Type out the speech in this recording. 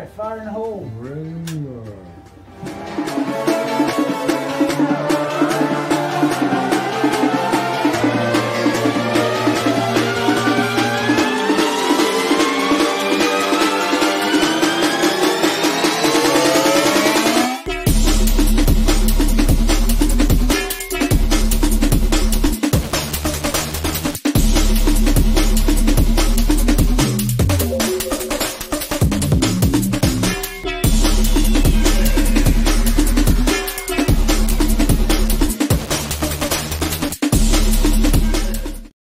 Alright, fire in the hole.